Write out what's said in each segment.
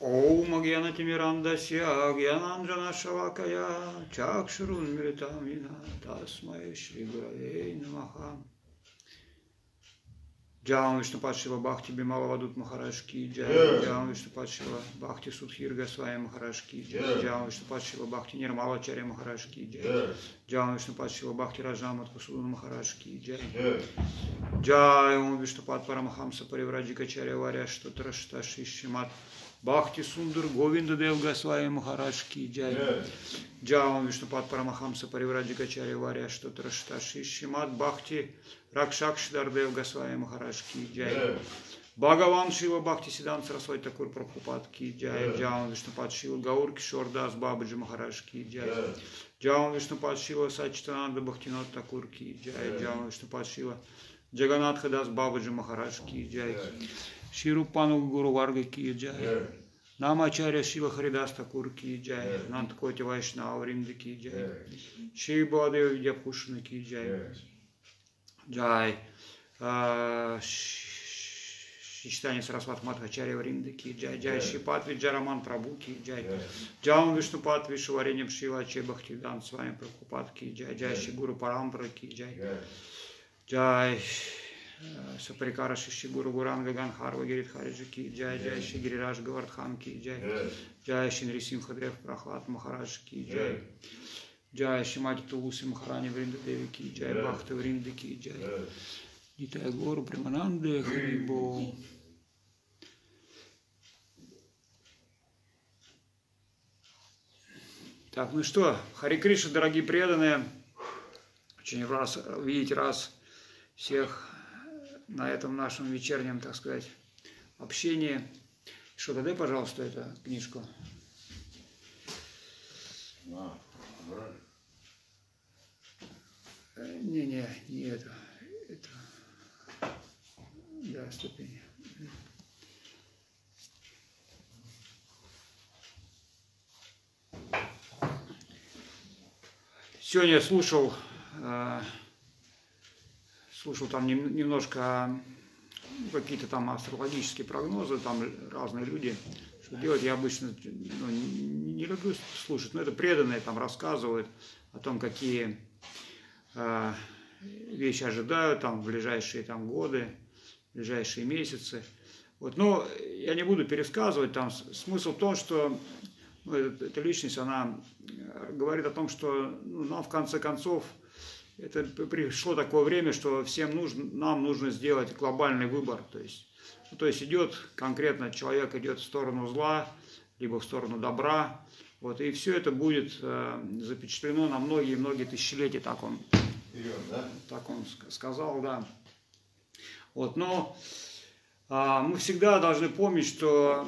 Om Gyana Timirandasya Gyananjana Shavakaya Chakshurun Miritamina Tasmai Shri Gurave Namaha Джаун Вишну Падшива Бхакти Бимала Вадут Махараш Ки Джай, Джаун Вишну Падшива Бхакти Судхир Госвами Махараш Ки Джай, Джаун Вишну Падшива Бхакти Нирмала Чаря Махараш Ки Джай, Джаун Вишну Падшива Бхакти Раджамат Кусудан Махараш Ки Джай, Джай Ом Вишну Пад Парамахамса Паривраджика Чаря Варя Штутра Шташи Шимат Бхакти Сундар Говинда Дев Госвами Махараш Ки Джай, Джаун Вишну Пад Парамахамса Паривраджика Чаря Варя Штутра Шташи Шимат Бхакти Ракшакш Дардев Госвами Махараш Ки Джай. Бхагаван Шива Бхакти Сидан Сарасвай Такур Прабхупад Ки Джай. Джаун Вишнупад Шива Гаур Кишор Дас Бабаджи Махараш Ки Джай. Джаун Вишнупад Шива Сачитананда Бхактинот Такур Ки Джай. Джаун Вишнупад Шива Джаганатха Дас Бабаджи Махараш Ки Джай. Ширупану Гуру Варга Ки Джай. Намачаря Шива Харидас Такур Ки Джай. Нанткоти Вайшнава Вринда Ки Джай. Шива Бадева Видяпушина Ки Джай. Джай. Читание Сарасват Мадхачаря Вринды Ки Джай. Джай Шипатви Джараман Прабу Ки Джай. Джаун Вишнупат Вишваренем Шива Че Бхактидан с вами Прабхупат Ки Джай. Джай Шигуру Парампра Ки Джай. Джай Сапарикара Шишигуру Гуранга Ганхарва Гиридхариджи Ки Джай. Джай Шигирираж Гавардхан Ки Джай. Джай Шинри Симхадрев Прахлад Махарадж Ки Джай. Джай Шимати Тулуси Махарани Вринда Деви Ки Джай. Бхакта Вринда Ки Джай. Нитай Гору Примананды Харибо. Так, ну что, Хари Кришна, дорогие преданные, очень раз видеть раз всех на этом нашем вечернем, так сказать, общении. Что, дай, пожалуйста, эту книжку. Не-не, не эту. эту. Да, ступени. Сегодня я слушал, э, слушал там немножко какие-то там астрологические прогнозы, там разные люди, что делать. Я обычно ну, не люблю слушать, но это преданные там рассказывают о том, какие э, вещи ожидают там в ближайшие там годы, в ближайшие месяцы. Вот, но я не буду пересказывать, там смысл в том, что ну, эта, эта личность, она говорит о том, что ну, нам в конце концов это пришло такое время, что всем нужно, нам нужно сделать глобальный выбор. То есть, ну, то есть идет конкретно человек идет в сторону зла, либо в сторону добра. Вот, и все это будет э, запечатлено на многие-многие тысячелетия, так он, Вперед, да? так он сказал, да. Вот, но э, мы всегда должны помнить, что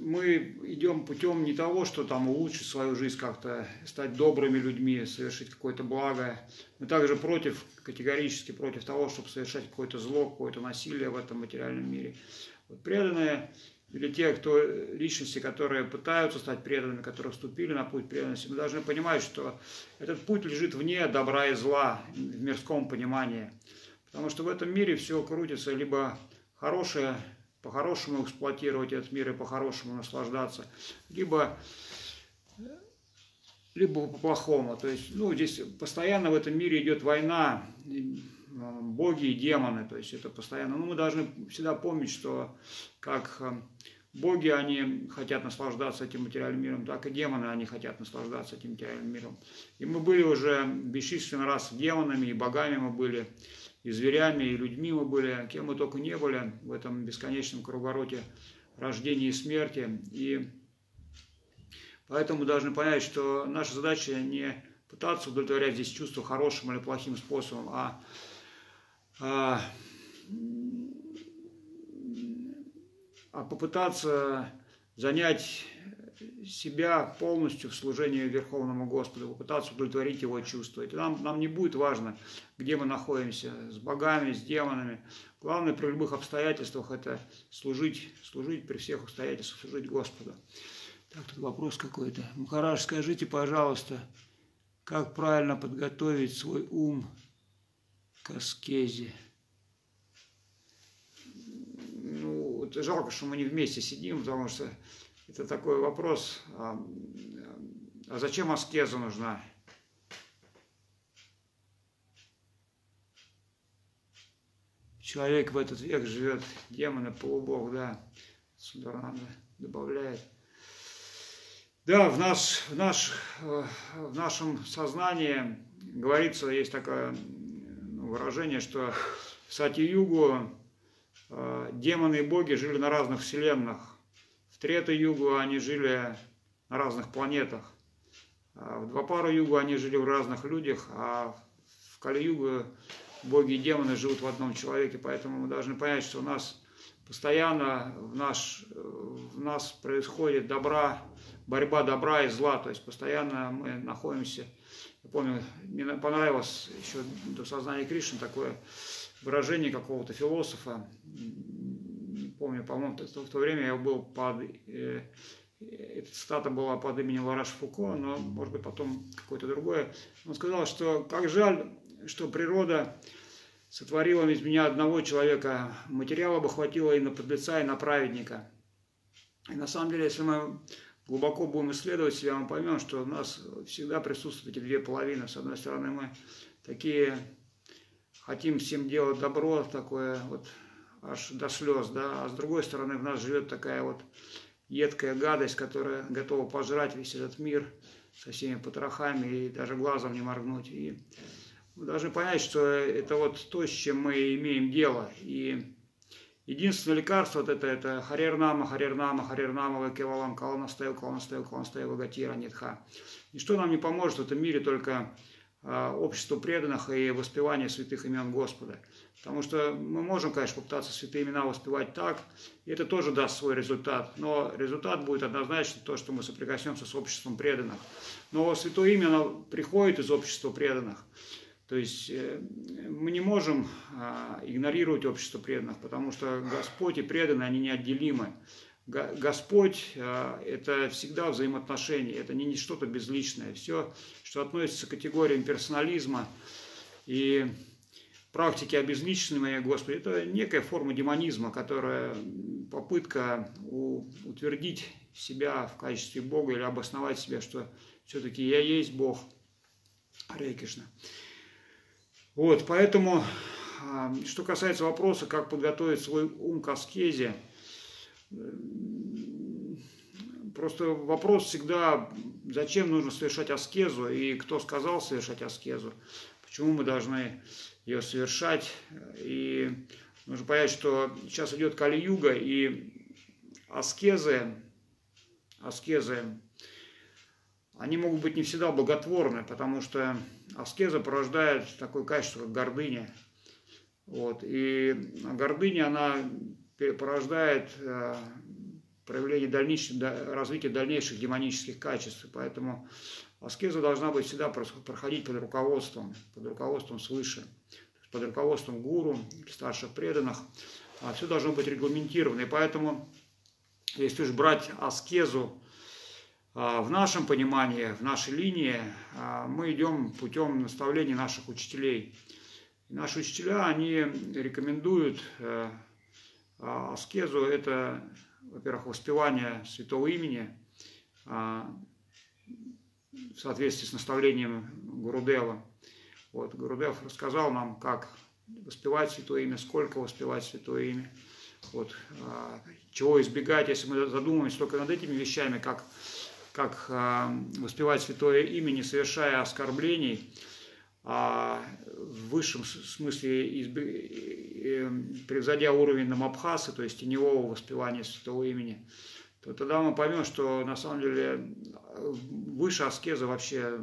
мы идем путем не того, что там улучшить свою жизнь как-то, стать добрыми людьми, совершить какое-то благо. Мы также против, категорически против того, чтобы совершать какое-то зло, какое-то насилие в этом материальном мире. Вот преданные или те, кто, личности, которые пытаются стать преданными, которые вступили на путь преданности, мы должны понимать, что этот путь лежит вне добра и зла, в мирском понимании. Потому что в этом мире все крутится либо хорошее, по-хорошему эксплуатировать этот мир и по-хорошему наслаждаться, либо, либо по-плохому. То есть, ну, здесь постоянно в этом мире идет война, боги и демоны, то есть это постоянно. Но мы должны всегда помнить, что как э, боги, они хотят наслаждаться этим материальным миром, так и демоны, они хотят наслаждаться этим материальным миром. И мы были уже бесчисленный раз демонами и богами мы были и зверями, и людьми мы были, кем мы только не были в этом бесконечном круговороте рождения и смерти. И поэтому должны понять, что наша задача не пытаться удовлетворять здесь чувство хорошим или плохим способом, а, а, а попытаться занять себя полностью в служении Верховному Господу, попытаться удовлетворить Его чувства. Нам, нам не будет важно, где мы находимся, с богами, с демонами. Главное при любых обстоятельствах это служить, служить при всех обстоятельствах, служить Господу. Так, тут вопрос какой-то. Махараш, скажите, пожалуйста, как правильно подготовить свой ум к аскезе? Ну, жалко, что мы не вместе сидим, потому что это такой вопрос, а, а зачем аскеза нужна? Человек в этот век живет, демоны, полубог, да, Сударнанда добавляет. Да, в, наш, в, наш, в нашем сознании говорится, есть такое ну, выражение, что в Сати-Югу э, демоны и боги жили на разных вселенных. В Трета-Югу они жили на разных планетах. А в Двапару-Югу они жили в разных людях, а в Кали-Югу боги и демоны живут в одном человеке. Поэтому мы должны понять, что у нас постоянно в, наш, в нас происходит добра, борьба добра и зла, то есть постоянно мы находимся, я помню, мне понравилось еще до сознания Кришны такое выражение какого-то философа, помню, по-моему, в то время я был под, э, эта цитата была под именем Лараш Фуко, но, может быть, потом какое-то другое. Он сказал, что как жаль, что природа сотворила из меня одного человека, материала бы хватило и на подлеца, и на праведника. И на самом деле, если мы глубоко будем исследовать себя, мы поймем, что у нас всегда присутствуют эти две половины. С одной стороны, мы такие хотим всем делать добро, такое вот аж до слез, да, а с другой стороны в нас живет такая вот едкая гадость, которая готова пожрать весь этот мир со всеми потрохами и даже глазом не моргнуть. И должны понять, что это вот то, с чем мы имеем дело. И единственное лекарство вот это, это Харернама, Харернама, Харернама, Вакевалам, Каланастаю, Каланастаю, Каланастаю, Вагатира, Нитха. Ничто нам не поможет в этом мире, только а, общество преданных и воспевание святых имен Господа. Потому что мы можем, конечно, попытаться святые имена воспевать так, и это тоже даст свой результат. Но результат будет однозначно то, что мы соприкоснемся с обществом преданных. Но святое имя оно приходит из общества преданных. То есть э, мы не можем а, игнорировать общество преданных, потому что Господь и преданные, они неотделимы. Господь а, – это всегда взаимоотношения, это не что-то безличное. Все, что относится к категориям персонализма и практики обезличенного Господа, это некая форма демонизма, которая попытка утвердить себя в качестве Бога или обосновать себя, что все-таки я есть Бог. Харе. Вот, поэтому, что касается вопроса, как подготовить свой ум к аскезе, просто вопрос всегда, зачем нужно совершать аскезу и кто сказал совершать аскезу, почему мы должны ее совершать. И нужно понять, что сейчас идет Кали-Юга, и аскезы, аскезы они могут быть не всегда благотворны, потому что аскеза порождает такое качество, как гордыня. Вот. И гордыня, она порождает э, проявление дальнейшего, развития дальнейших демонических качеств. Поэтому аскеза должна быть всегда проходить под руководством, под руководством свыше, под руководством гуру, старших преданных. А все должно быть регламентировано. И поэтому, если уж брать аскезу а, в нашем понимании, в нашей линии а, мы идем путем наставлений наших учителей. наши учителя, они рекомендуют э, аскезу, это, во-первых, воспевание святого имени в соответствии с наставлением Гурудева. Вот, Гурудев рассказал нам, как воспевать святое имя, сколько воспевать святое имя, вот, чего избегать, если мы задумываемся только над этими вещами, как как а, воспевать святое имя, не совершая оскорблений, а в высшем смысле изб... превзойдя уровень намабхасы, то есть теневого воспевания святого имени, то тогда мы поймем, что на самом деле выше аскеза вообще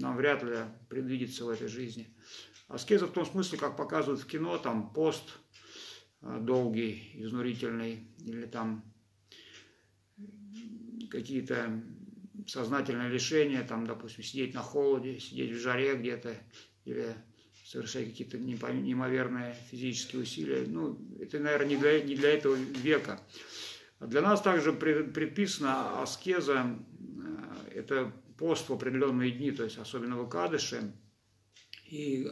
нам вряд ли предвидится в этой жизни. Аскеза в том смысле, как показывают в кино, там пост а, долгий, изнурительный, или там какие-то сознательные решения, там, допустим, сидеть на холоде, сидеть в жаре где-то, или совершать какие-то неимоверные физические усилия. Ну, это, наверное, не для, не для этого века. Для нас также предписана аскеза, э, это пост в определенные дни, то есть особенно в Акадыше, и э,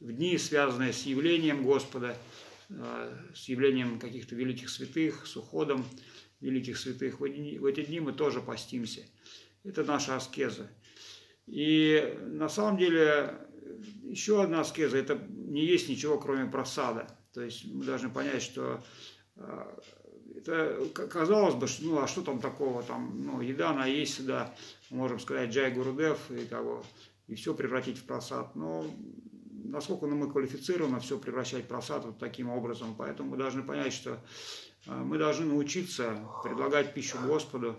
в дни, связанные с явлением Господа, с явлением каких-то великих святых, с уходом великих святых. В эти дни мы тоже постимся. Это наша аскеза. И на самом деле еще одна аскеза – это не есть ничего, кроме просада. То есть мы должны понять, что это казалось бы, что, ну а что там такого, там, ну, еда, она есть, да, можем сказать, джай гурудев и того, и все превратить в просад. Но насколько мы квалифицированы все превращать в просад вот таким образом, поэтому мы должны понять, что а, мы должны научиться предлагать пищу Господу,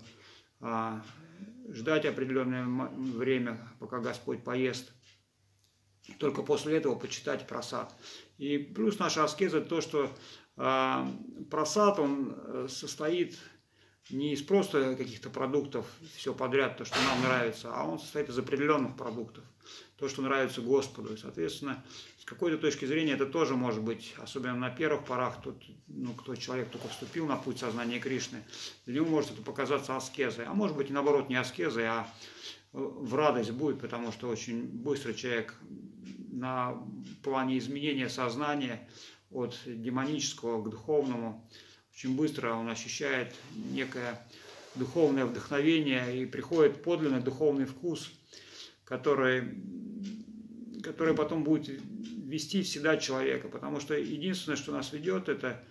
а, ждать определенное время, пока Господь поест. Только после этого почитать просад. И плюс наша аскеза то, что просад, он э, состоит не из просто каких-то продуктов, все подряд, то, что нам нравится, а он состоит из определенных продуктов, то, что нравится Господу. И, соответственно, с какой-то точки зрения это тоже может быть, особенно на первых порах, тот, ну, кто человек только вступил на путь сознания Кришны, для него может это показаться аскезой, а может быть и наоборот не аскезой, а в радость будет, потому что очень быстро человек на плане изменения сознания от демонического к духовному. Очень быстро он ощущает некое духовное вдохновение и приходит подлинный духовный вкус, который, который потом будет вести всегда человека, потому что единственное, что нас ведет, это,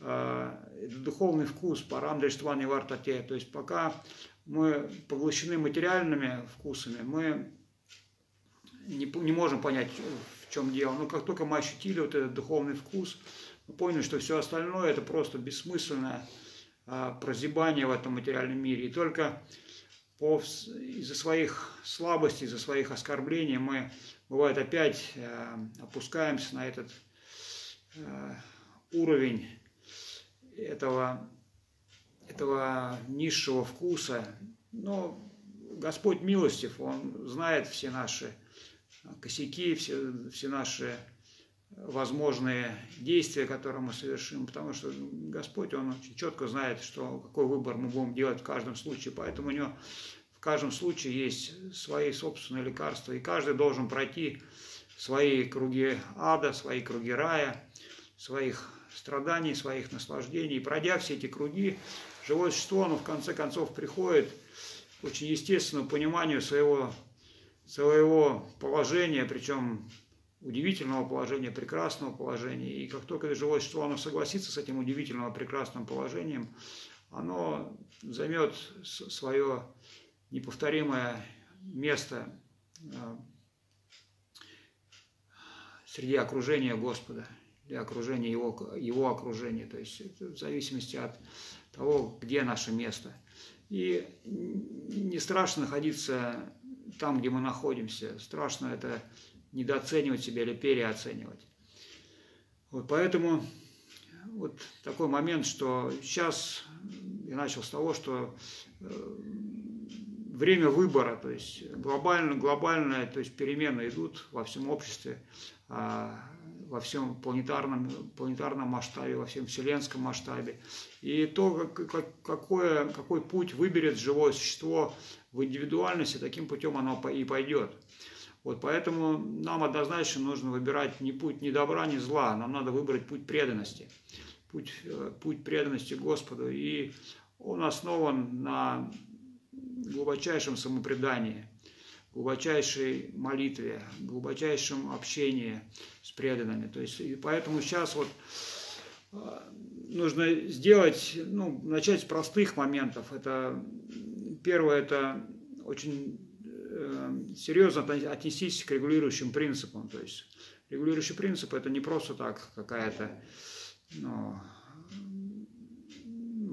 э, это духовный вкус, парамдриштван и вартате, то есть пока мы поглощены материальными вкусами, мы не, не можем понять, чем дело, но как только мы ощутили вот этот духовный вкус – мы поняли, что все остальное это просто бессмысленное а, прозябание в этом материальном мире. И только по, из-за своих слабостей, из-за своих оскорблений мы, бывает, опять э, опускаемся на этот э, уровень этого, этого низшего вкуса. Но Господь милостив, Он знает все наши косяки, все, все наши возможные действия, которые мы совершим, потому что Господь, Он очень четко знает, что, какой выбор мы будем делать в каждом случае, поэтому у Него в каждом случае есть свои собственные лекарства, и каждый должен пройти свои круги ада, свои круги рая, своих страданий, своих наслаждений. И пройдя все эти круги, живое существо, оно в конце концов приходит к очень естественному пониманию своего, своего положения, причем удивительного положения, прекрасного положения. И как только живое существо оно согласится с этим удивительным, прекрасным положением, оно займет свое неповторимое место а, среди окружения Господа, для окружения его, его окружения, то есть в зависимости от того, где наше место. И не страшно находиться там, где мы находимся. Страшно это недооценивать себя или переоценивать. Вот поэтому вот такой момент, что сейчас я начал с того, что э, время выбора, то есть глобально, глобальные, то есть перемены идут во всем обществе, а, во всем планетарном, планетарном масштабе, во всем вселенском масштабе. И то, как, какое, какой путь выберет живое существо в индивидуальности, таким путем оно и пойдет. Вот поэтому нам однозначно нужно выбирать не путь ни добра, ни зла, нам надо выбрать путь преданности, путь, э, путь преданности Господу. И он основан на глубочайшем самопредании, глубочайшей молитве, глубочайшем общении с преданными. То есть, и поэтому сейчас вот э, нужно сделать, ну, начать с простых моментов. Это первое, это очень Эм, серьезно отнестись к регулирующим принципам. То есть регулирующий принцип это не просто так какая-то ну,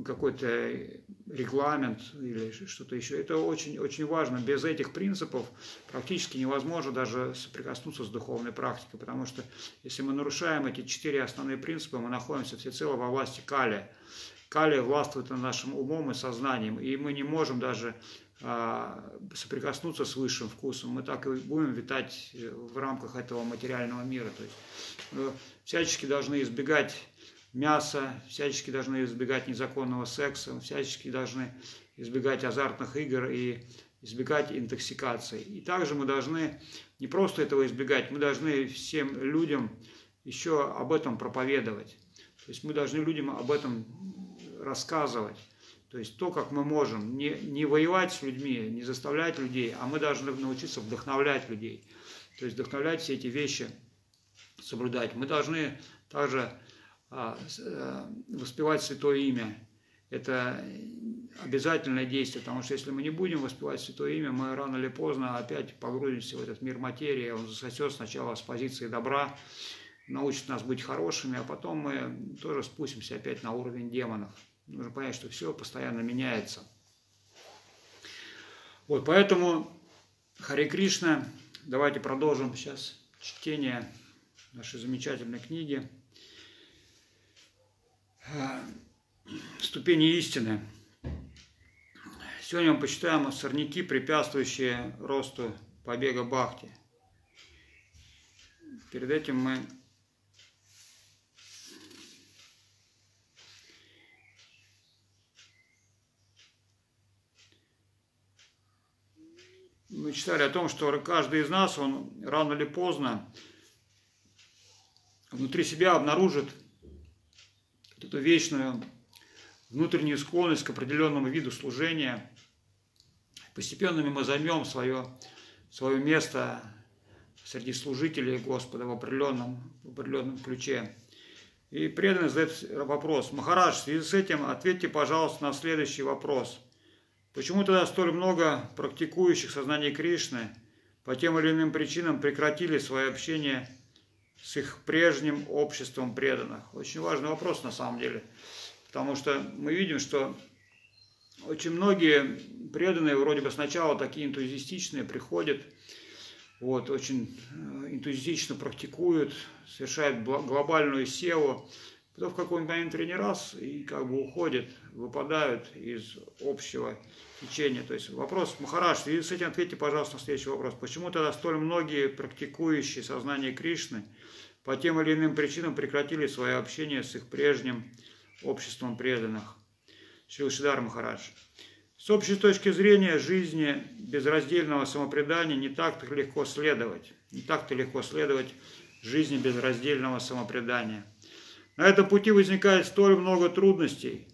какой-то регламент или что-то еще. Это очень, очень важно. Без этих принципов практически невозможно даже соприкоснуться с духовной практикой, потому что если мы нарушаем эти четыре основные принципа, мы находимся всецело во власти Кали. Кали властвует над нашим умом и сознанием, и мы не можем даже а, соприкоснуться с высшим вкусом, мы так и будем витать э, в рамках этого материального мира. То есть мы всячески должны избегать мяса, всячески должны избегать незаконного секса, всячески должны избегать азартных игр и избегать интоксикации. И также мы должны не просто этого избегать, мы должны всем людям еще об этом проповедовать. То есть мы должны людям об этом рассказывать. То есть то, как мы можем, не, не воевать с людьми, не заставлять людей, а мы должны научиться вдохновлять людей. То есть вдохновлять все эти вещи, соблюдать. Мы должны также воспевать Святое Имя. Это обязательное действие, потому что если мы не будем воспевать Святое Имя, мы рано или поздно опять погрузимся в этот мир материи, он засосет сначала с позиции добра, научит нас быть хорошими, а потом мы тоже спустимся опять на уровень демонов. Нужно понять, что все постоянно меняется. Вот, поэтому Харе Кришна, давайте продолжим сейчас чтение нашей замечательной книги «Ступени истины». Сегодня мы почитаем сорняки, препятствующие росту побега Бхакти. Перед этим мы мы читали о том, что каждый из нас, он рано или поздно внутри себя обнаружит эту вечную внутреннюю склонность к определенному виду служения. Постепенно мы займем свое, свое место среди служителей Господа в определенном, в определенном ключе. И преданный задает вопрос. Махарадж, в связи с этим ответьте, пожалуйста, на следующий вопрос – Почему тогда столь много практикующих сознание Кришны по тем или иным причинам прекратили свое общение с их прежним обществом преданных? Очень важный вопрос на самом деле, потому что мы видим, что очень многие преданные вроде бы сначала такие энтузиастичные приходят, вот, очень э, энтузиастично практикуют, совершают глобальную севу, потом в какой-нибудь момент раз и как бы уходят, выпадают из общего течения. То есть вопрос, Махараш, и с этим ответьте, пожалуйста, на следующий вопрос. Почему тогда столь многие практикующие сознание Кришны по тем или иным причинам прекратили свое общение с их прежним обществом преданных? Шилшидар Махарадж. С общей точки зрения жизни безраздельного самопредания не так-то легко следовать. Не так-то легко следовать жизни безраздельного самопредания – на этом пути возникает столь много трудностей,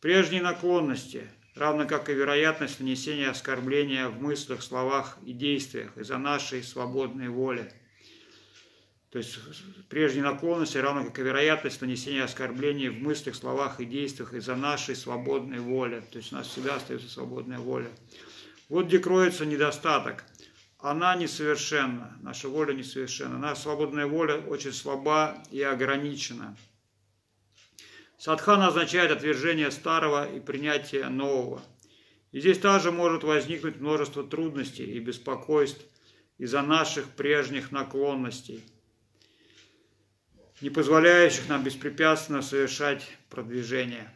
прежней наклонности, равно как и вероятность нанесения оскорбления в мыслях, словах и действиях из-за нашей свободной воли. То есть прежней наклонности, равно как и вероятность нанесения оскорблений в мыслях, словах и действиях из-за нашей свободной воли. То есть у нас всегда остается свободная воля. Вот где кроется недостаток. Она несовершенна, наша воля несовершенна. Наша свободная воля очень слаба и ограничена. Садхана означает отвержение старого и принятие нового. И здесь также может возникнуть множество трудностей и беспокойств из-за наших прежних наклонностей, не позволяющих нам беспрепятственно совершать продвижение.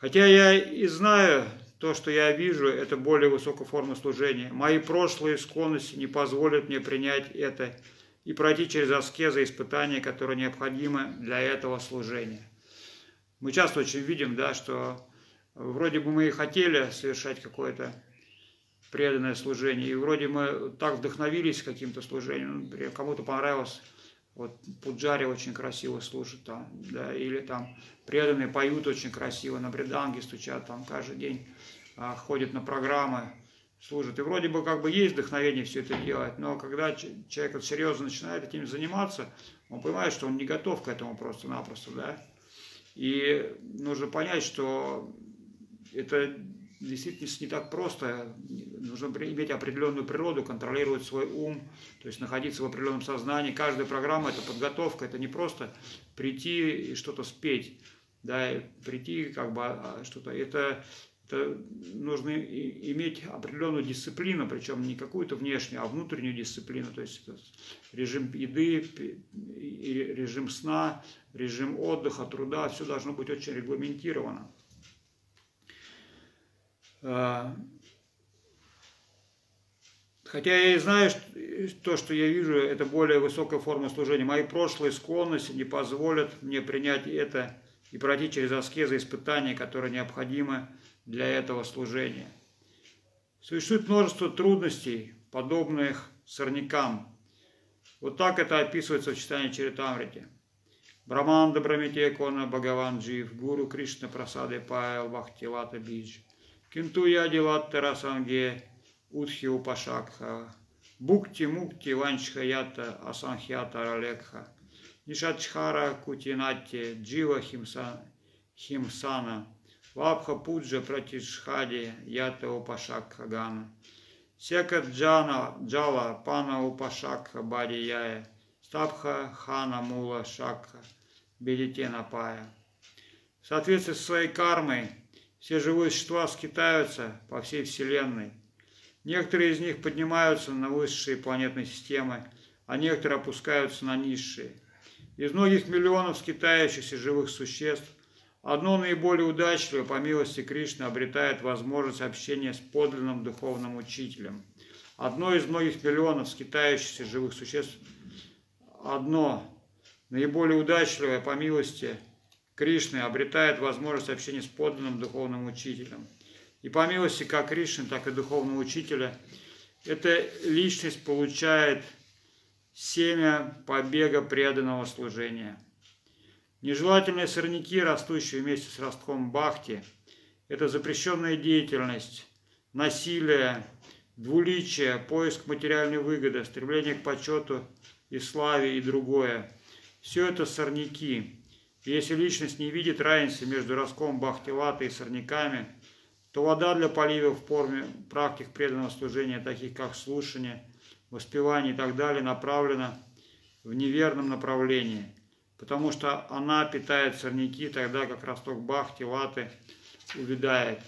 Хотя я и знаю то, что я вижу, это более высокая форма служения. Мои прошлые склонности не позволят мне принять это и пройти через аскезы испытания, которые необходимы для этого служения. Мы часто очень видим, да, что вроде бы мы и хотели совершать какое-то преданное служение, и вроде мы так вдохновились каким-то служением, например, кому-то понравилось, вот Пуджари очень красиво служит там, да, или там преданные поют очень красиво, на бреданге стучат там каждый день, а, ходят на программы, служат. И вроде бы как бы есть вдохновение все это делать, но когда человек вот серьезно начинает этим заниматься, он понимает, что он не готов к этому просто-напросто, да. И нужно понять, что это действительно не так просто. Нужно иметь определенную природу, контролировать свой ум, то есть находиться в определенном сознании. Каждая программа – это подготовка, это не просто прийти и что-то спеть, да, прийти как бы а, что-то. Это это нужно иметь определенную дисциплину, причем не какую-то внешнюю, а внутреннюю дисциплину, то есть режим еды, режим сна, режим отдыха, труда, все должно быть очень регламентировано. А, хотя я и знаю, что то, что я вижу, это более высокая форма служения. Мои прошлые склонности не позволят мне принять это и пройти через аскезы испытания, которые необходимы для этого служения. Существует множество трудностей, подобных сорнякам. Вот так это описывается в читании Чаритамрити. Браманда Брамите Кона Бхагаван Джив, Гуру Кришна Прасады Паял Бхактилата Бидж, Кинту Ядилат Терасанге, Удхи Упашакха, Букти Мукти Ванчхаята Асанхьята Ралекха, Нишатчхара Кутинатти Джива Химса, Химсана, Вабха Пуджа Пратишхади Ята Упашакха Гана, Секат Джана Джала Пана Упашакха Бади Яя, Стабха Хана Мула Шакха, Бедите Пая. В соответствии со своей кармой все живые существа скитаются по всей Вселенной. Некоторые из них поднимаются на высшие планетные системы, а некоторые опускаются на низшие. Из многих миллионов скитающихся живых существ одно наиболее удачливое, по милости Кришны, обретает возможность общения с подлинным духовным учителем. Одно из многих миллионов скитающихся живых существ – одно, наиболее удачливое по милости Кришны, обретает возможность общения с подлинным духовным учителем. И по милости как Кришны, так и духовного учителя, эта личность получает семя побега преданного служения. Нежелательные сорняки, растущие вместе с ростком бхакти, это запрещенная деятельность, насилие, двуличие, поиск материальной выгоды, стремление к почету – и славе, и другое. Все это сорняки. И если личность не видит разницы между ростком бахтилата и сорняками, то вода для полива в форме практик преданного служения, таких как слушание, воспевание и так далее, направлена в неверном направлении, потому что она питает сорняки, тогда как росток бахти, латы увядает.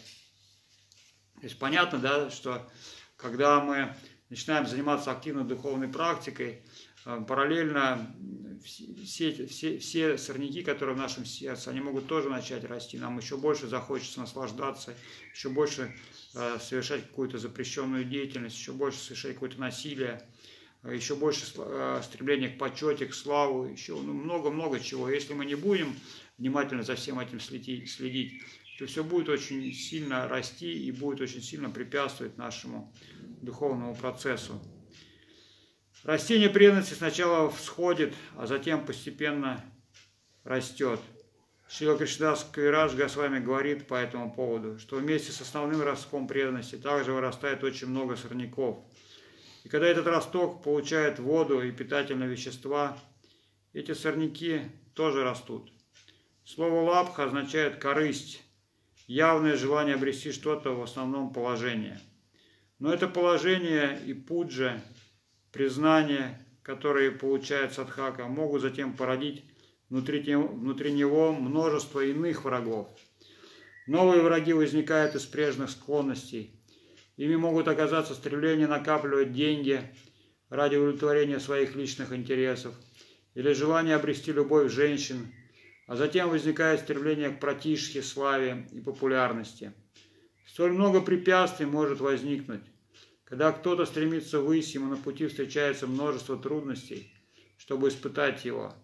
То есть понятно, да, что когда мы начинаем заниматься активной духовной практикой, Э, параллельно все, все, все сорняки, которые в нашем сердце, они могут тоже начать расти. Нам еще больше захочется наслаждаться, еще больше э, совершать какую-то запрещенную деятельность, еще больше совершать какое-то насилие, еще больше э, стремления к почете, к славу, еще ну, много-много чего. Если мы не будем внимательно за всем этим следить, то все будет очень сильно расти и будет очень сильно препятствовать нашему духовному процессу. Растение преданности сначала всходит, а затем постепенно растет. Шила Кришнадас Кавираж Госвами говорит по этому поводу, что вместе с основным ростком преданности также вырастает очень много сорняков. И когда этот росток получает воду и питательные вещества, эти сорняки тоже растут. Слово лапха означает корысть, явное желание обрести что-то в основном положении. Но это положение и пуджа признания, которые получает садхака, могут затем породить внутри, внутри него множество иных врагов. Новые враги возникают из прежних склонностей. Ими могут оказаться стремление накапливать деньги ради удовлетворения своих личных интересов или желание обрести любовь женщин, а затем возникает стремление к братишке, славе и популярности. Столь много препятствий может возникнуть, когда кто-то стремится ввысь, ему на пути встречается множество трудностей, чтобы испытать его.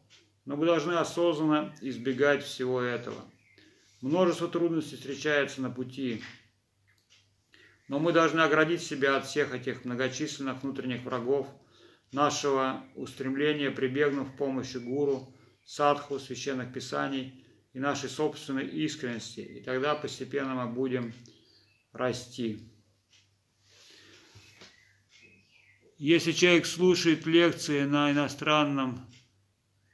Но мы должны осознанно избегать всего этого. Множество трудностей встречается на пути, но мы должны оградить себя от всех этих многочисленных внутренних врагов нашего устремления, прибегнув к помощи гуру, садху, священных писаний и нашей собственной искренности. И тогда постепенно мы будем расти. Если человек слушает лекции на иностранном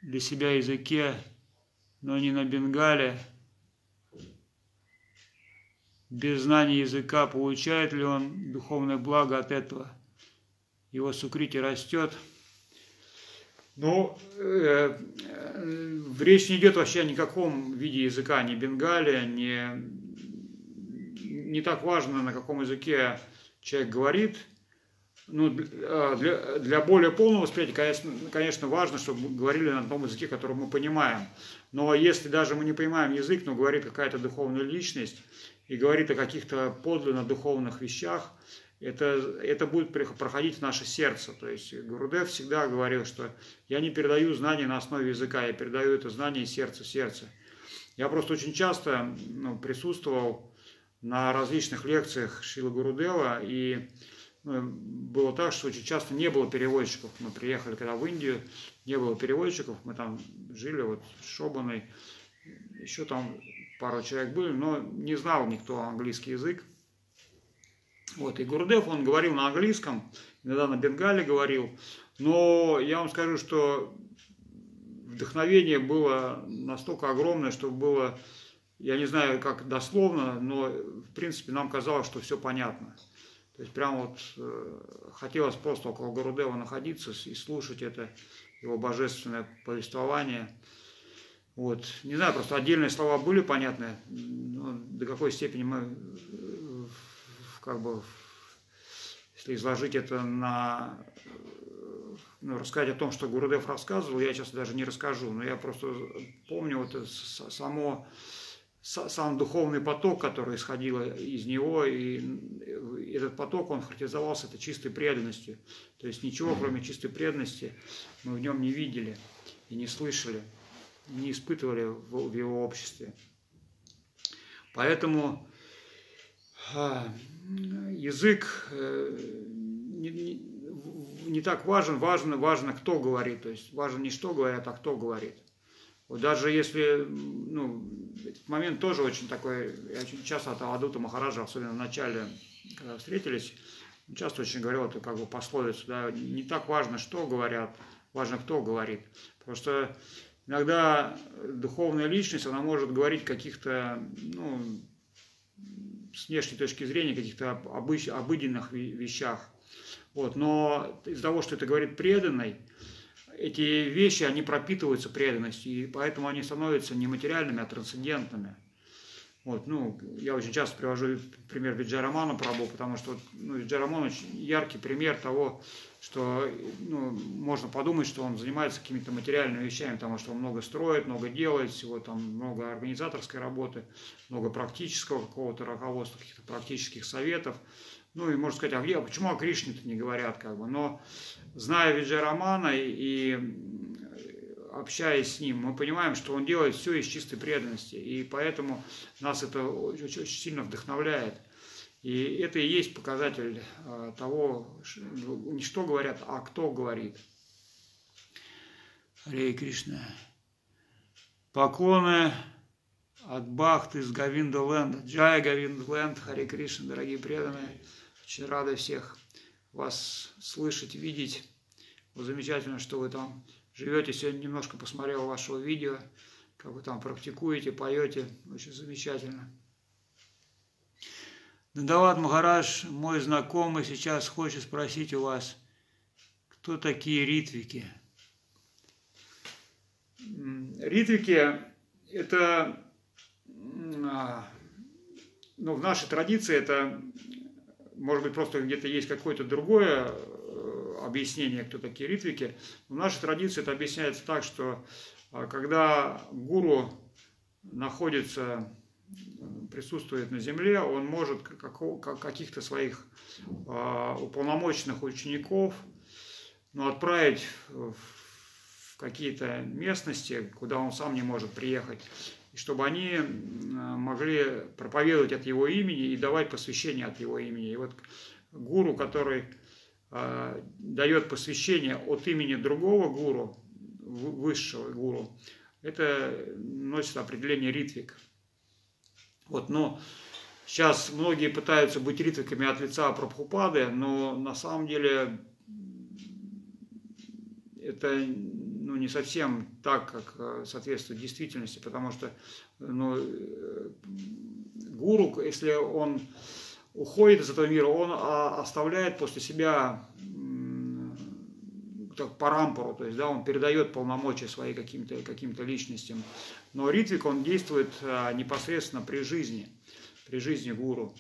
для себя языке, но не на бенгале, без знания языка, получает ли он духовное благо от этого? Его сукрити растет. Ну, э, э, речь не идет вообще о никаком виде языка, ни бенгалия, ни, не так важно, на каком языке человек говорит – ну, а, для, для более полного восприятия, конечно, конечно, важно, чтобы говорили на том языке, который мы понимаем. Но если даже мы не понимаем язык, но говорит какая-то духовная личность и говорит о каких-то подлинно духовных вещах, это, это будет проходить в наше сердце. То есть Гурудев всегда говорил, что я не передаю знания на основе языка, я передаю это знание в сердце. Я просто очень часто ну, присутствовал на различных лекциях Шила Гурудева, и ну, было так, что очень часто не было переводчиков. Мы приехали когда в Индию, не было переводчиков, мы там жили вот с Шобаной, еще там пару человек были, но не знал никто английский язык. Вот, и Гурдев, он говорил на английском, иногда на бенгале говорил, но я вам скажу, что вдохновение было настолько огромное, что было, я не знаю, как дословно, но в принципе нам казалось, что все понятно. То есть прям вот э, хотелось просто около Гурудева находиться и слушать это, его божественное повествование. Вот. Не знаю, просто отдельные слова были понятны, но до какой степени мы как бы, если изложить это на ну, рассказать о том, что Гурудев рассказывал, я сейчас даже не расскажу, но я просто помню вот само, сам духовный поток, который исходил из него, и этот поток, он характеризовался это чистой преданностью. То есть ничего, кроме чистой преданности, мы в нем не видели и не слышали, не испытывали в, его обществе. Поэтому а, язык э, не, не, не так важен, важно, важно, кто говорит. То есть важно не что говорят, а кто говорит. Вот даже если, ну, этот момент тоже очень такой, я очень часто от Авадута Махараджа, особенно в начале, когда встретились, часто очень говорил эту как бы пословицу, да, не так важно, что говорят, важно, кто говорит. Потому что иногда духовная личность, она может говорить каких-то, ну, с внешней точки зрения, каких-то обыч, обыденных вещах. Вот, но из-за того, что это говорит преданный, эти вещи, они пропитываются преданностью, и поэтому они становятся не материальными, а трансцендентными. Вот, ну, я очень часто привожу пример Виджарамана Прабу, потому что ну, Виджараман очень яркий пример того, что ну, можно подумать, что он занимается какими-то материальными вещами, потому что он много строит, много делает, всего там много организаторской работы, много практического какого-то руководства, каких-то практических советов. Ну и можно сказать, а где, а почему о Кришне-то не говорят, как бы. Но зная Виджай Романа и общаясь с ним, мы понимаем, что он делает все из чистой преданности. И поэтому нас это очень, очень сильно вдохновляет. И это и есть показатель а, того, не что говорят, а кто говорит. Харе Кришна. Поклоны от Бахты из Гавинда Ленда. Джая Гавинда Ленд, Харе Кришна, дорогие преданные. Очень рада всех вас слышать, видеть. Замечательно, что вы там живете. Сегодня немножко посмотрел вашего видео, как вы там практикуете, поете. Очень замечательно. Дандават Махараш, мой знакомый, сейчас хочет спросить у вас, кто такие ритвики? Ритвики – это, а, ну, в нашей традиции это может быть, просто где-то есть какое-то другое объяснение, кто такие ритвики. В нашей традиции это объясняется так, что а, когда гуру находится, присутствует на земле, он может каких-то своих а, уполномоченных учеников ну, отправить в какие-то местности, куда он сам не может приехать, чтобы они могли проповедовать от его имени и давать посвящение от его имени. И вот гуру, который дает посвящение от имени другого гуру, высшего гуру, это носит определение ритвик. Вот, но сейчас многие пытаются быть ритвиками от лица Прабхупады, но на самом деле это ну, не совсем так, как э, соответствует действительности, потому что ну, э, гуру, если он уходит из этого мира, он а, оставляет после себя так, парампору, то есть да, он передает полномочия свои каким-то каким личностям. Но ритвик, он действует а, непосредственно при жизни, при жизни гуру.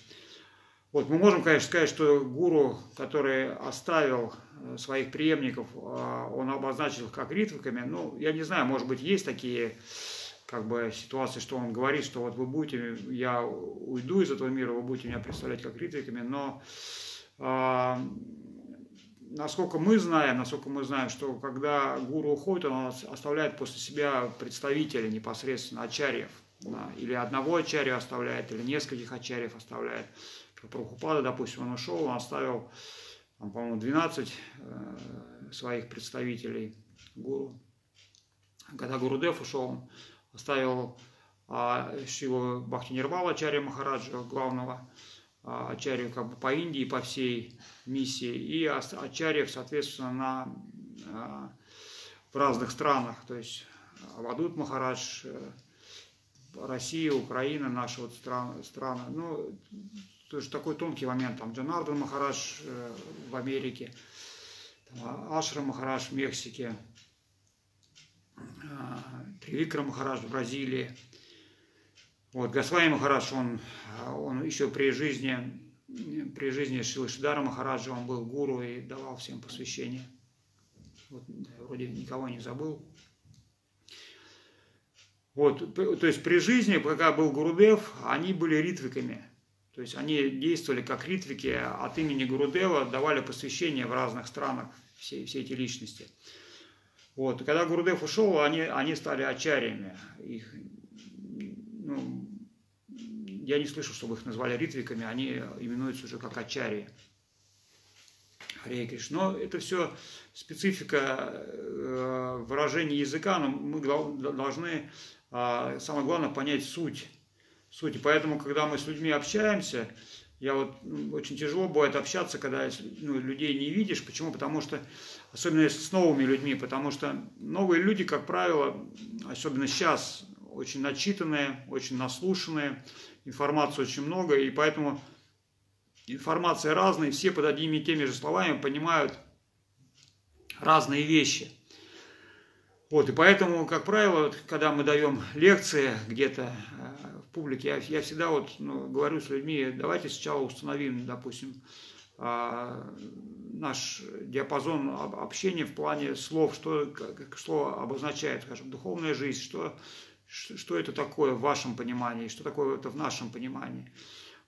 Вот мы можем, конечно, сказать, что гуру, который оставил э, своих преемников, а, он обозначил их как ритвиками. Ну, я не знаю, может быть, есть такие как бы ситуации, что он говорит, что вот вы будете, я уйду из этого мира, вы будете меня представлять как ритвиками, но э, насколько мы знаем, насколько мы знаем, что когда гуру уходит, он оставляет после себя представителей непосредственно ачарьев, да, или одного ачарья оставляет, или нескольких ачарьев оставляет Прабхупада, допустим, он ушел, он оставил, по-моему, 12 э, своих представителей гуру. Когда Гурудев ушел, он оставил а, Шиву Бхактинирвала Ачарья Махараджа, главного а, Ачарью как бы по Индии, по всей миссии, и Ачарьев, соответственно, на, а, в разных странах, то есть Авадут Махарадж, э, Россия, Украина, наши вот страны, страны. Ну, то есть такой тонкий момент, там Джанардан Махарадж э, в Америке, там, Ашра Махарадж в Мексике, Тривикра Махарадж в Бразилии. Вот, Госвами Махарадж, он, он еще при жизни, при жизни Шилы Шидара Махараджа, он был гуру и давал всем посвящение. Вот, вроде никого не забыл. Вот, то есть при жизни, пока был Гурудев, они были ритвиками. То есть они действовали как ритвики от имени Гурудева, давали посвящение в разных странах, все, все эти личности. Вот. И когда Гурудев ушел, они, они стали ачариями. Их, ну, я не слышу, чтобы их назвали ритвиками, они именуются уже как ачарии. Харе Но это все специфика э, выражения языка, но мы должны, а, самое главное, понять суть. суть. И поэтому, когда мы с людьми общаемся, я вот очень тяжело бывает общаться, когда ну, людей не видишь. Почему? Потому что, особенно с новыми людьми, потому что новые люди, как правило, особенно сейчас, очень начитанные, очень наслушанные, информации очень много, и поэтому информация разная, все под одними и теми же словами понимают разные вещи. Вот, и поэтому, как правило, когда мы даем лекции где-то э, в публике, я, я всегда вот, ну, говорю с людьми, давайте сначала установим, допустим, наш диапазон общения в плане слов, что как слово обозначает, скажем, духовная жизнь, что, что это такое в вашем понимании, что такое это в нашем понимании.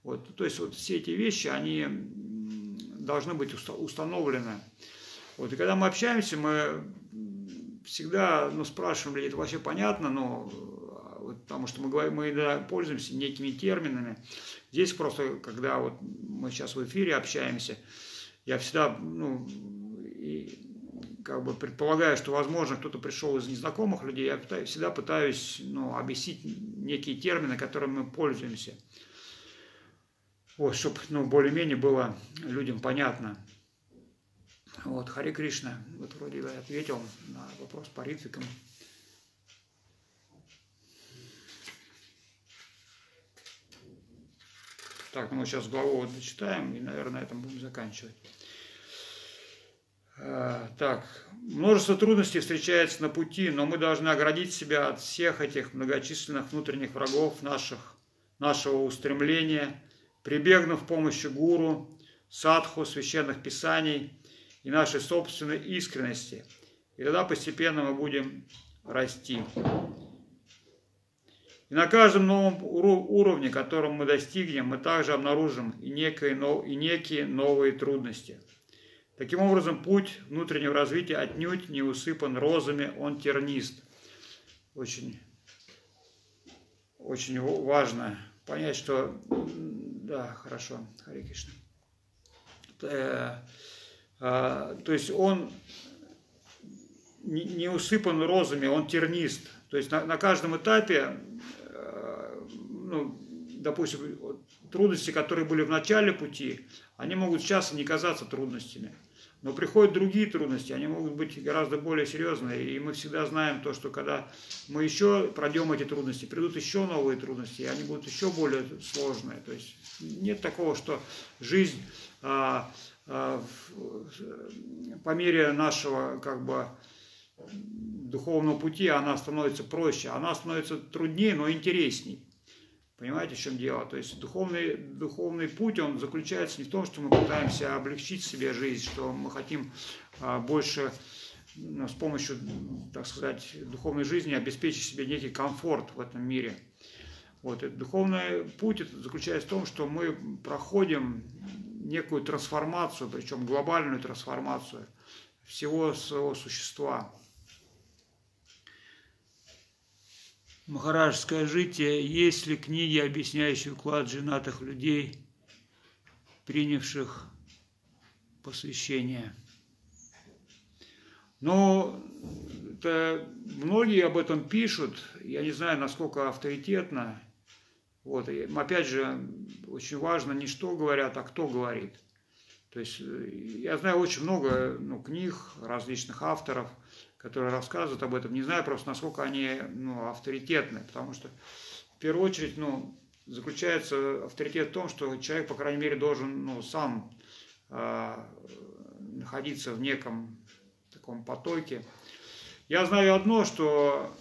Вот, то есть вот все эти вещи, они должны быть установлены. Вот, и когда мы общаемся, мы всегда ну, спрашиваем это вообще понятно, но потому что мы, говорим, мы да, пользуемся некими терминами. Здесь просто, когда вот мы сейчас в эфире общаемся, я всегда, ну, и, как бы предполагаю, что, возможно, кто-то пришел из незнакомых людей, я всегда пытаюсь ну, объяснить некие термины, которыми мы пользуемся – вот, чтобы ну, более-менее было людям понятно. Вот, Хари Кришна, вот вроде бы ответил на вопрос по ритвикам. Так, ну сейчас главу вот дочитаем и, наверное, на этом будем заканчивать. А, так, множество трудностей встречается на пути, но мы должны оградить себя от всех этих многочисленных внутренних врагов наших, нашего устремления – прибегнув помощи гуру, садху, священных писаний и нашей собственной искренности. И тогда постепенно мы будем расти. И на каждом новом уровне, которым мы достигнем, мы также обнаружим и некие, и некие новые трудности. Таким образом, путь внутреннего развития отнюдь не усыпан розами, он тернист. Очень, очень важно понять, что да, хорошо, Хари Кришна. Э, а, то есть он не усыпан розами, он тернист. То есть на, на каждом этапе, ну, допустим, трудности, которые были в начале пути, они могут сейчас не казаться трудностями. Но приходят другие трудности, они могут быть гораздо более серьезные. И мы всегда знаем то, что когда мы еще пройдем эти трудности, придут еще новые трудности, и они будут еще более сложные. То есть нет такого, что жизнь а, а, по мере нашего как бы духовного пути, она становится проще, она становится труднее, но интересней. Понимаете, в чем дело? То есть духовный, духовный путь, он заключается не в том, что мы пытаемся облегчить себе жизнь, что мы хотим а, больше с помощью, так сказать, духовной жизни обеспечить себе некий комфорт в этом мире. Вот, и духовный путь заключается в том, что мы проходим некую трансформацию, причем глобальную трансформацию всего своего существа. Махарадж, скажите, есть ли книги, объясняющие уклад женатых людей? принявших посвящение. Но это, многие об этом пишут, я не знаю, насколько авторитетно. Вот, и опять же, очень важно не что говорят, а кто говорит. То есть э, я знаю очень много ну, книг различных авторов, которые рассказывают об этом. Не знаю просто, насколько они ну, авторитетны, потому что в первую очередь ну, заключается авторитет в том, что человек, по крайней мере, должен ну, сам э, находиться в неком таком потоке. Я знаю одно, что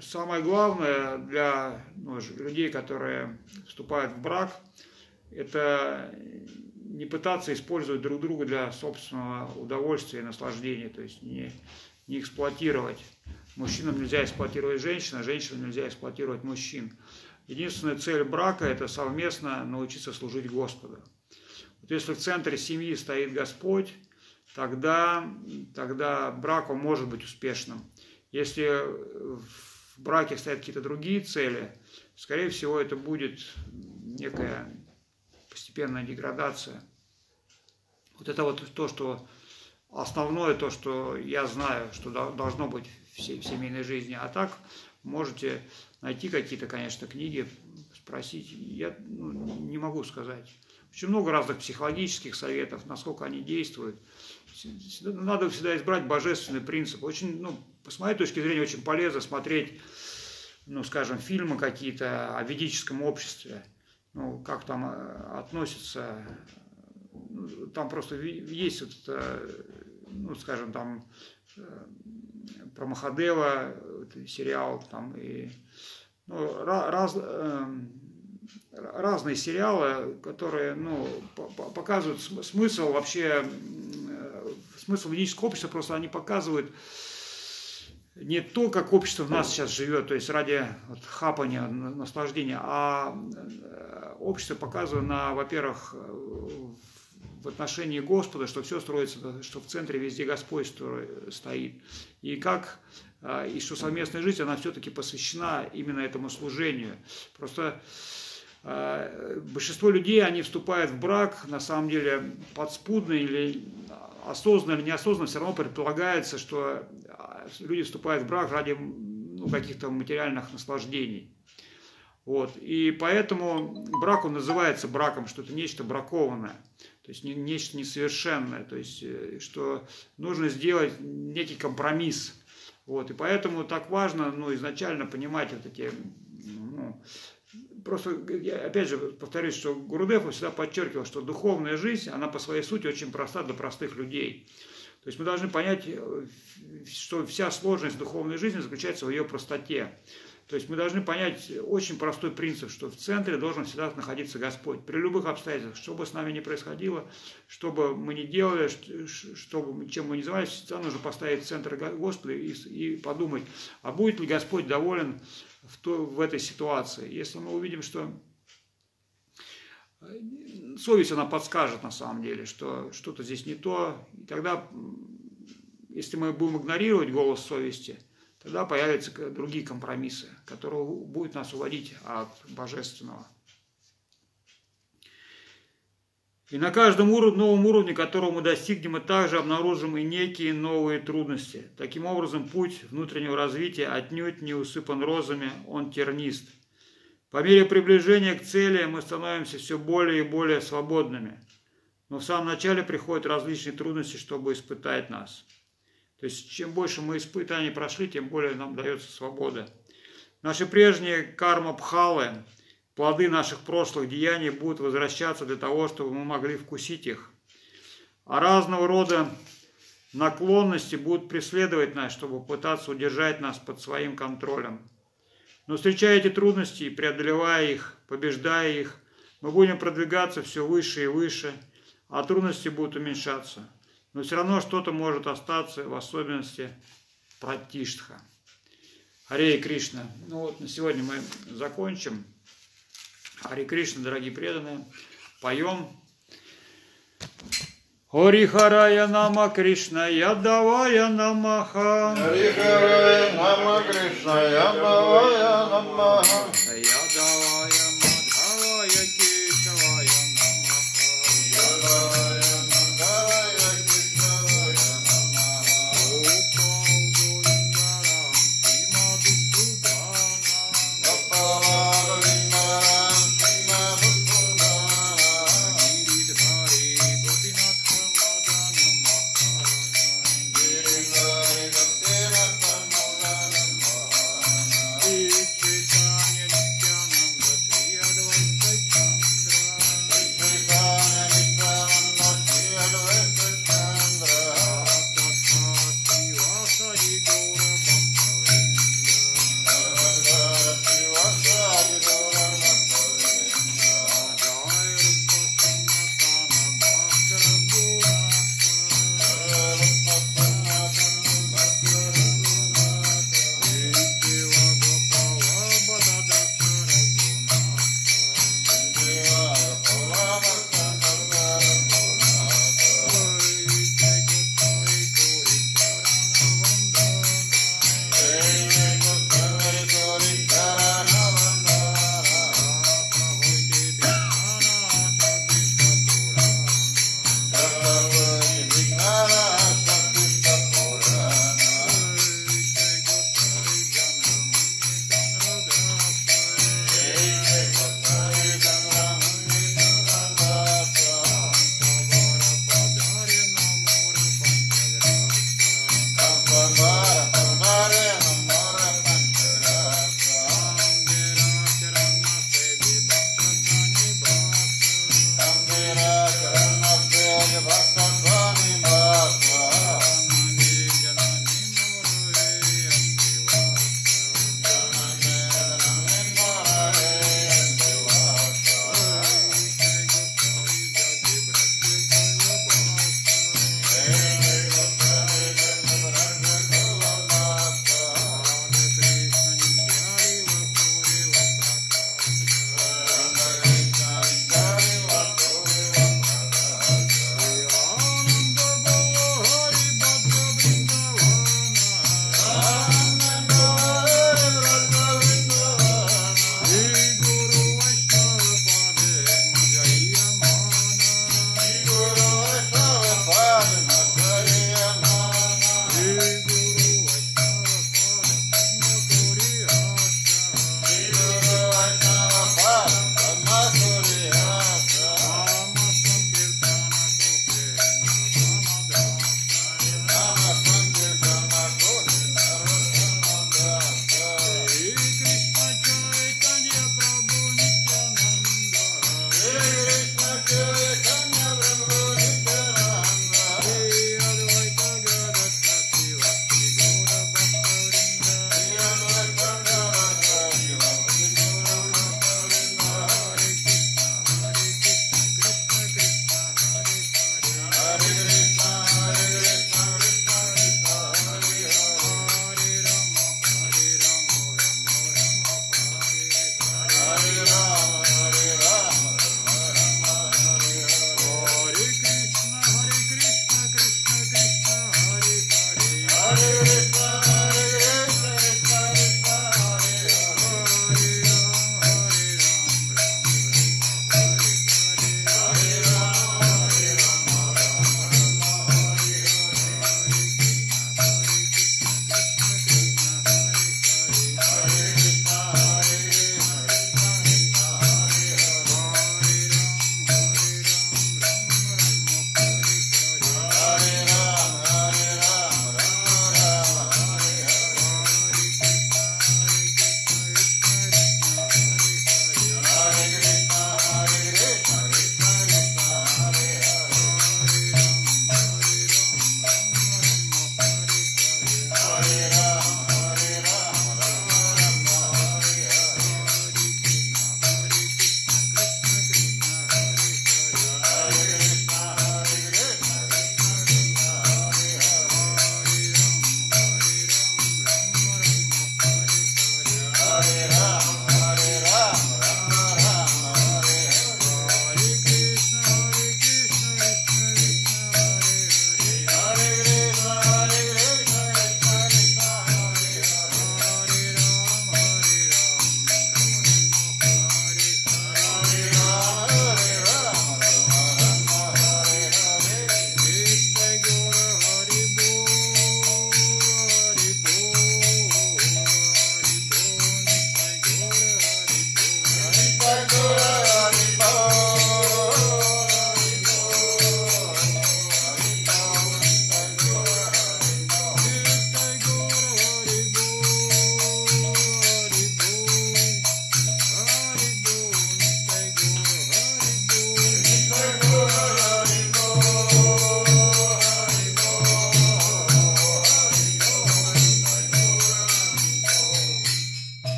самое главное для ну, людей, которые вступают в брак, это не пытаться использовать друг друга для собственного удовольствия и наслаждения, то есть не, не эксплуатировать. Мужчинам нельзя эксплуатировать женщин, а женщинам нельзя эксплуатировать мужчин. Единственная цель брака – это совместно научиться служить Господу. Вот если в центре семьи стоит Господь, тогда, тогда брак он может быть успешным. Если в браке стоят какие-то другие цели, скорее всего, это будет некая постепенная деградация. Вот это вот то, что основное, то, что я знаю, что должно быть в семейной жизни. А так можете найти какие-то, конечно, книги, спросить. Я ну, не могу сказать. Очень много разных психологических советов, насколько они действуют. Надо всегда избрать божественный принцип. Очень, ну, с моей точки зрения, очень полезно смотреть, ну, скажем, фильмы какие-то о ведическом обществе. Ну, как там э, относятся там просто есть вот ну, скажем, там э, про Махадева сериал, там и ну, раз, эм, разные сериалы, которые ну, показывают смысл вообще, э, смысл ведического общества, просто они показывают не то, как общество в нас сейчас живет, то есть ради вот, хапания, наслаждения, а э, общество показывает на, во-первых, в отношении Господа, что все строится, что в центре везде Господь стоит. И как а, и что совместная жизнь, она все-таки посвящена именно этому служению. Просто а, большинство людей, они вступают в брак, на самом деле, подспудно или осознанно или неосознанно, все равно предполагается, что а, люди вступают в брак ради ну, каких-то материальных наслаждений. Вот. И поэтому брак он называется браком, что это нечто бракованное то есть нечто несовершенное, то есть э, что нужно сделать некий компромисс. Вот, и поэтому так важно ну, изначально понимать вот эти, ну, просто, я, опять же, повторюсь, что Гурудев всегда подчеркивал, что духовная жизнь, она по своей сути очень проста для простых людей. То есть мы должны понять, э, что вся сложность духовной жизни заключается в ее простоте. То есть мы должны понять очень простой принцип, что в центре должен всегда находиться Господь. При любых обстоятельствах, что бы с нами ни происходило, что бы мы ни делали, что бы, чем мы ни занимались, всегда нужно поставить в центр Господа и, и подумать, а будет ли Господь доволен в, то, в этой ситуации. Если мы увидим, что э, совесть, она подскажет на самом деле, что что-то здесь не то, и тогда, если мы будем игнорировать голос совести – тогда появятся другие компромиссы, которые будут нас уводить от божественного. И на каждом новом уровне, которого мы достигнем, мы также обнаружим и некие новые трудности. Таким образом, путь внутреннего развития отнюдь не усыпан розами, он тернист. По мере приближения к цели мы становимся все более и более свободными. Но в самом начале приходят различные трудности, чтобы испытать нас – то есть, чем больше мы испытаний прошли, тем более нам дается свобода. Наши прежние карма-пхалы, плоды наших прошлых деяний будут возвращаться для того, чтобы мы могли вкусить их. А разного рода наклонности будут преследовать нас, чтобы пытаться удержать нас под своим контролем. Но встречая эти трудности и преодолевая их, побеждая их, мы будем продвигаться все выше и выше, а трудности будут уменьшаться но все равно что-то может остаться, в особенности пратиштха. Харе Кришна. Ну вот на сегодня мы закончим. Харе Кришна, дорогие преданные, поем. Харая Нама Кришна Ядавая Намаха. Харая Нама Кришна Ядавая Намаха.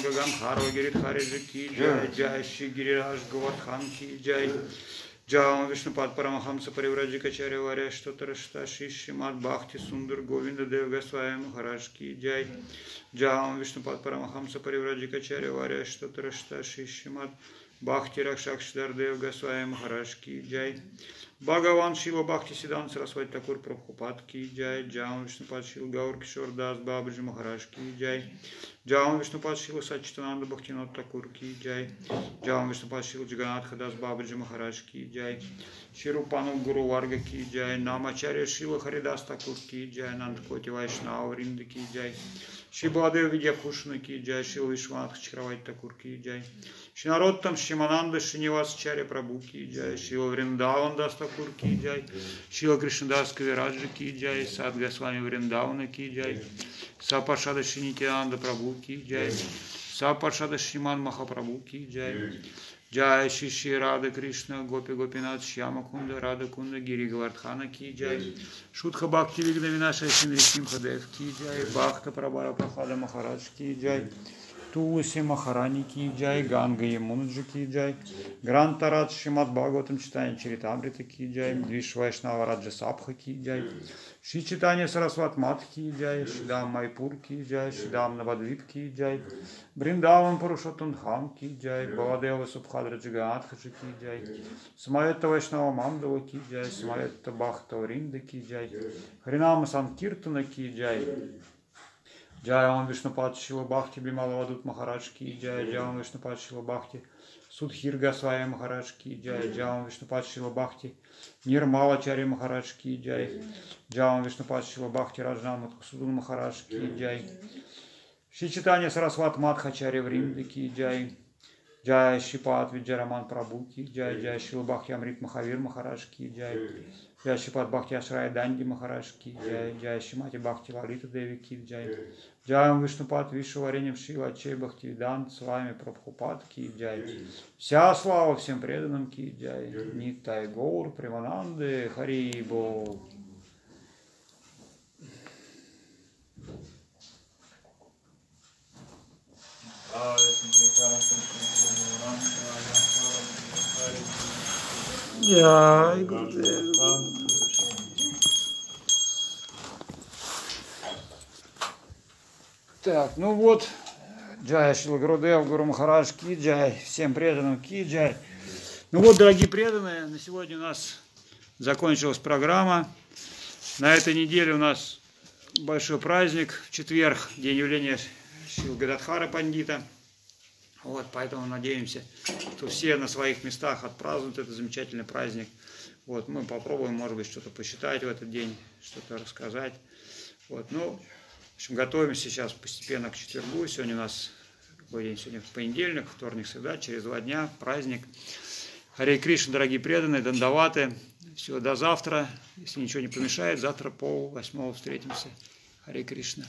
Гуру Гуранга Ганхарва Гиридхари Джики Джай Джай Ши Гирираж Гавардхан Ки Джай Джаум Вишнупад Парамахамса Паривраджика Чаряваря Штотарашта Шиши Мат Бхакти Сундар Говинда Дев Госвая Махараш Ки Джай Джаум Вишнупад Парамахамса Паривраджика Чаряваря Штотарашта Шиши Мат Бхакти Ракшакшдар Дев Госвая भगवान शिव भक्ति सिद्धांत सरस्वती ठाकुर प्रभुपात की जय जाओ विष्णुपाद शिव गौर किशोर दास बाबू जी महाराज की जय जाओ विष्णुपाद शिव सच्चिदानंद भक्तिनाथ ठाकुर की जय जाओ विष्णुपाद शिव जगन्नाथ खदास बाबू जी महाराज की जय श्री रूपानंद गुरु वर्ग की जय नामाचार्य शिव हरिदास ठाकुर की जय नंद कोटि वैष्णव वृंद की जय Видяпушна Ки Джай Шила Вишванат Чакравати Такур Ки Джай Шинароттам Шимананда Шинивас Чаря Прабу Ки Джай Шила Вриндаван Дас Такур Ки Джай Шила Кришнадас Кавираджи Ки Джай Сад Госвами Вриндавана Ки Джай Сапаршада Шинитянанда Прабу Ки Джай Сапаршада Шиман Махапрабу Ки Джай Джай Шиши Рада Кришна Гопи Гопинат Шьяма Кунда Рада Кунда Гири Гавардхана Ки Джай Шутха Бхакти Вигна Винаша Синриким Хадев Ки Джай Бхакта Прабара Прахада Махарадж Ки Джай Туласи Махарани Ки Джай Ганга Ямунаджи Ки Джай Грантарат Шимат Бхагаватам Читание Чаритамрита Ки Джай Двиш Вайшнава Раджа Сабха Ки Джай Ши Читание Сарасват Мат Ки Джай Шидам Майпур Ки Джай Шидам Навадвип Ки Джай Бриндаван Парушатун Хам Ки Джай Бавадева Субхадра Джигаатхаджи Ки Джай Самаветта Вайшнава Мандава Ки Джай Самаветта Бхакта Вринда Ки Джай Хринама Санкиртана Ки Джай Джай Ом Вишнупад Шила Бхакти Бимала Вадут Махарадж Ки Джай Джай Ом Вишнупад Шила Бхакти Судхир Госвами Махарадж Ки Джай Джай Ом Вишнупад Шила Бхакти Нирмала Чари Махарадж Ки Джай Джай Ом Вишнупад Шила Бхакти Раджнам Судун Махарадж Ки Джай Шичитание Сарасват Мадхачари Вринды Ки Джай Джай Шипат Виджараман Прабу Ки Джай Джай Шила Бхакти Амрит Махавир Махарадж Ки Джай Джай Шипат Бхакти Ашрай Данди Махарадж Ки Джай Джай Шимати Бхакти Лалита Деви Ки Джай Джай Вишнупат Вишу Варенем Шила Чей Бхакти Видан с вами Прабхупад Ки Джай Вся слава всем преданным Ки Джай Нитай Гаур Примананды Харибо Jai Gurudev. Так, ну вот, Джай Шила Гурудев, Гуру Махарадж, Киджай, всем преданным Киджай. Ну вот, дорогие преданные, на сегодня у нас закончилась программа. На этой неделе у нас большой праздник, в четверг, день явления Шил Гададхара Пандита. Вот, поэтому надеемся, что все на своих местах отпразднуют этот замечательный праздник. Вот, мы попробуем, может быть, что-то посчитать в этот день, что-то рассказать. Вот, ну, в общем, готовимся сейчас постепенно к четвергу. Сегодня у нас какой день? Сегодня понедельник, вторник, среда, через два дня праздник. Харе Кришна, дорогие преданные, дандаваты. Все, до завтра. Если ничего не помешает, завтра пол восьмого встретимся. Харе Кришна.